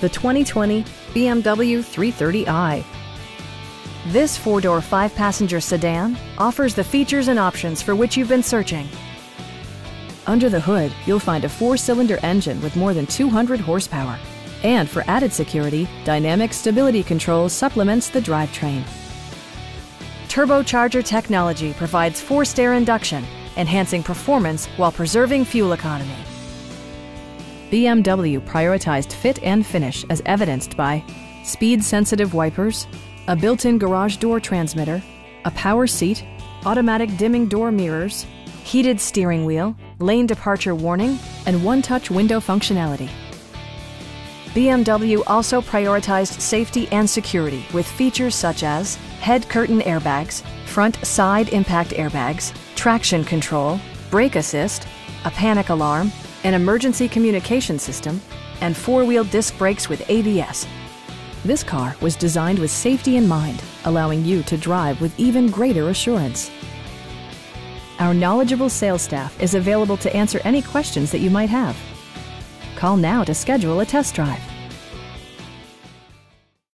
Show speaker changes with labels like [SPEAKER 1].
[SPEAKER 1] the 2020 BMW 330i. This four-door, five-passenger sedan offers the features and options for which you've been searching. Under the hood, you'll find a four-cylinder engine with more than 200 horsepower. And for added security, Dynamic Stability Control supplements the drivetrain. Turbocharger technology provides forced air induction, enhancing performance while preserving fuel economy. BMW prioritized fit and finish as evidenced by speed-sensitive wipers, a built-in garage door transmitter, a power seat, automatic dimming door mirrors, heated steering wheel, lane departure warning, and one-touch window functionality. BMW also prioritized safety and security with features such as head curtain airbags, front side impact airbags, traction control, brake assist, a panic alarm, an emergency communication system, and four-wheel disc brakes with ABS. This car was designed with safety in mind, allowing you to drive with even greater assurance. Our knowledgeable sales staff is available to answer any questions that you might have. Call now to schedule a test drive.